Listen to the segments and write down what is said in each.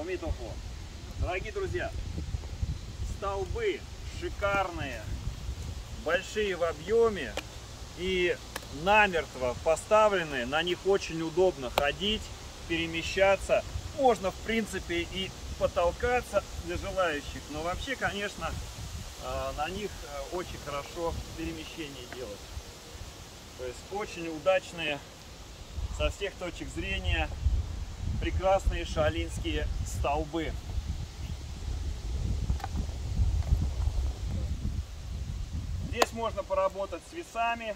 Омитоху. Дорогие друзья, столбы шикарные, большие в объеме и намертво поставленные. На них очень удобно ходить, перемещаться. Можно, в принципе, и потолкаться для желающих. Но вообще, конечно, а, на них э, очень хорошо перемещение делать. То есть очень удачные со всех точек зрения прекрасные шалинские столбы. Здесь можно поработать с весами,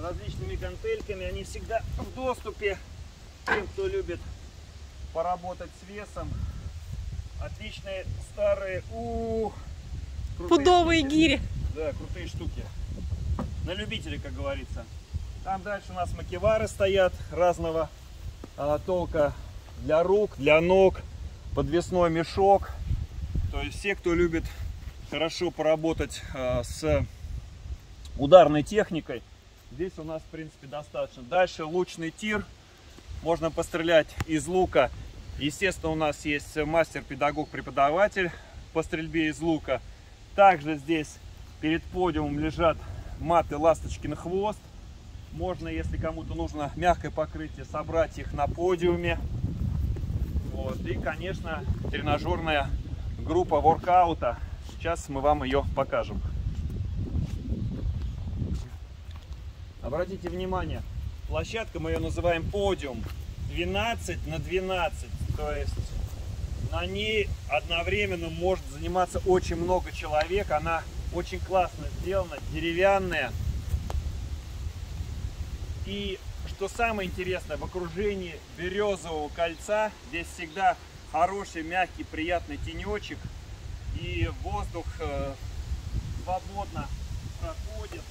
различными гантельками. Они всегда в доступе тем, кто любит поработать с весом. Отличные старые у Пудовые штуки. гири. Да, крутые штуки. На любителей, как говорится. Там дальше у нас макевары стоят разного а, толка для рук, для ног, подвесной мешок. То есть все, кто любит хорошо поработать а, с ударной техникой, здесь у нас в принципе достаточно. Дальше лучный тир, можно пострелять из лука. Естественно, у нас есть мастер-педагог-преподаватель по стрельбе из лука. Также здесь перед подиумом лежат маты ласточки на хвост. Можно, если кому-то нужно мягкое покрытие, собрать их на подиуме. Вот. И, конечно, тренажерная группа воркаута. Сейчас мы вам ее покажем. Обратите внимание, площадка мы ее называем подиум. 12 на 12. То есть на ней одновременно может заниматься очень много человек. Она очень классно сделана, деревянная. И что самое интересное, в окружении березового кольца здесь всегда хороший, мягкий, приятный тенечек. И воздух э, свободно проходит.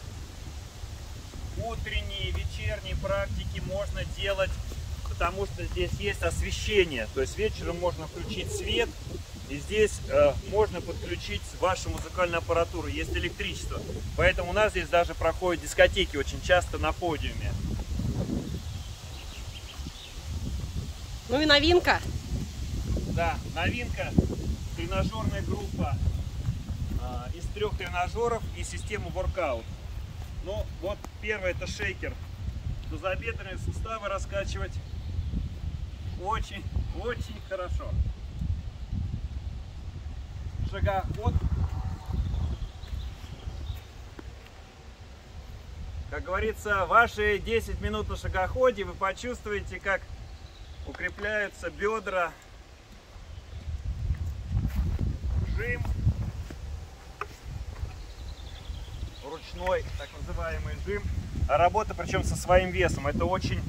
Утренние, вечерние практики можно делать, потому что здесь есть освещение. То есть вечером можно включить свет, и здесь э, можно подключить вашу музыкальную аппаратуру. Есть электричество. Поэтому у нас здесь даже проходят дискотеки очень часто на подиуме. Ну и новинка. Да, новинка, тренажерная группа э, из трех тренажеров и система воркаут. Ну, вот первый это шейкер. Тазобедренные суставы раскачивать очень, очень хорошо. Шагоход. Как говорится, ваши 10 минут на шагоходе вы почувствуете, как укрепляются бедра, жим, ручной так называемый жим. А работа причем со своим весом. Это очень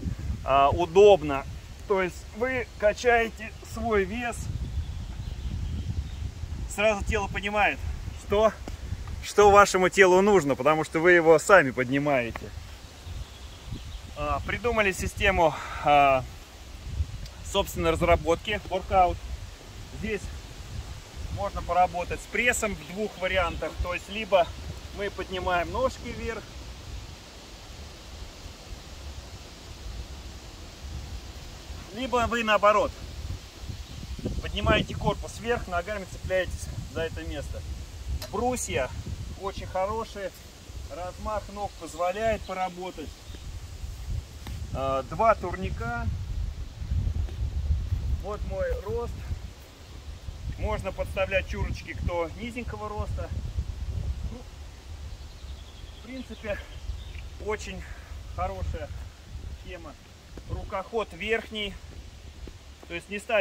а, удобно. То есть вы качаете свой вес, сразу тело понимает, что, что вашему телу нужно, потому что вы его сами поднимаете. А, придумали систему а, собственной разработки Workout. Здесь можно поработать с прессом в двух вариантах. То есть либо мы поднимаем ножки вверх, либо вы наоборот поднимаете корпус вверх, ногами цепляетесь за это место. Брусья очень хорошие, размах ног позволяет поработать. А, два турника. Вот мой рост. Можно подставлять чурочки, кто низенького роста. Ну, в принципе, очень хорошая схема. Рукоход верхний. То есть не ставить